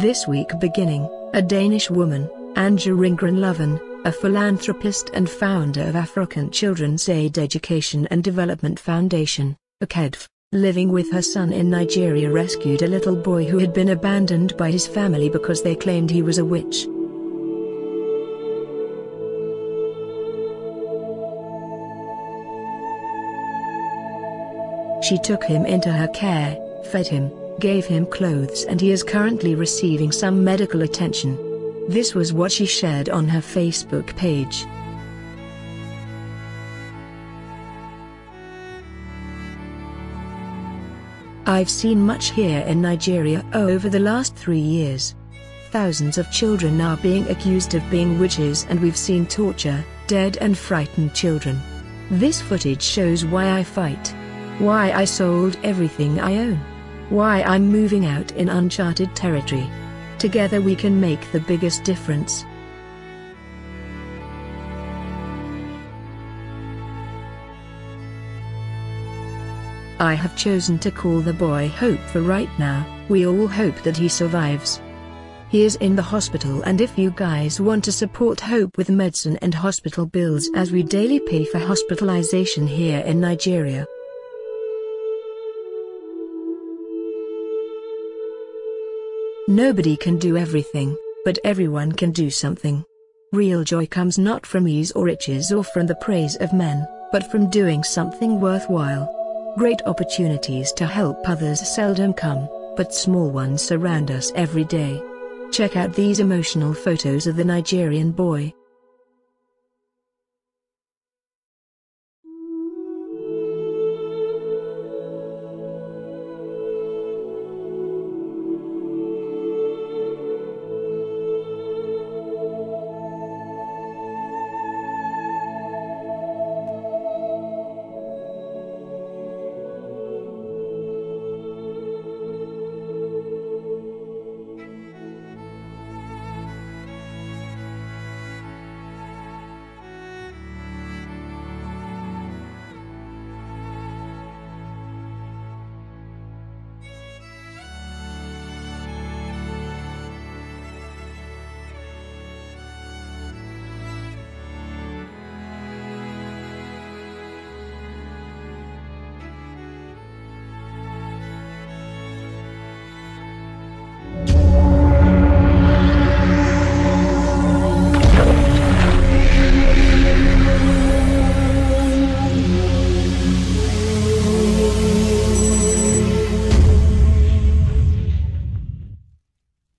This week beginning, a Danish woman, Anja Ringgren Loven, a philanthropist and founder of African Children's Aid Education and Development Foundation, ACEDF, living with her son in Nigeria rescued a little boy who had been abandoned by his family because they claimed he was a witch. She took him into her care, fed him, gave him clothes and he is currently receiving some medical attention. This was what she shared on her Facebook page. I've seen much here in Nigeria over the last three years. Thousands of children are being accused of being witches and we've seen torture, dead and frightened children. This footage shows why I fight. Why I sold everything I own. Why I'm moving out in uncharted territory. Together we can make the biggest difference. I have chosen to call the boy Hope for right now, we all hope that he survives. He is in the hospital and if you guys want to support Hope with medicine and hospital bills as we daily pay for hospitalization here in Nigeria. Nobody can do everything, but everyone can do something. Real joy comes not from ease or riches or from the praise of men, but from doing something worthwhile. Great opportunities to help others seldom come, but small ones surround us every day. Check out these emotional photos of the Nigerian boy,